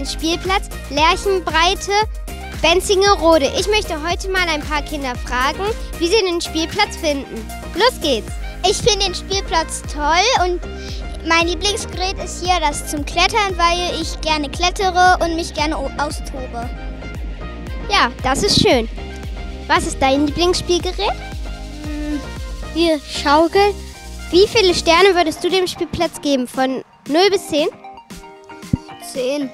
den Spielplatz Lerchenbreite Benzingerode. Ich möchte heute mal ein paar Kinder fragen, wie sie den Spielplatz finden. Los geht's! Ich finde den Spielplatz toll und mein Lieblingsgerät ist hier das zum Klettern, weil ich gerne klettere und mich gerne austobe. Ja, das ist schön. Was ist dein Lieblingsspielgerät? Hm, hier, Schaukel. Wie viele Sterne würdest du dem Spielplatz geben? Von 0 bis 10? 10.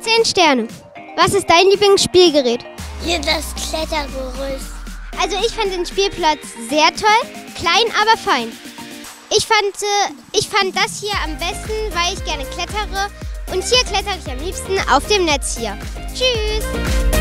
10 Sterne. Was ist dein Lieblingsspielgerät? Hier das Klettergerüst. Also ich fand den Spielplatz sehr toll, klein aber fein. Ich fand, äh, ich fand das hier am besten, weil ich gerne klettere. Und hier klettere ich am liebsten auf dem Netz hier. Tschüss!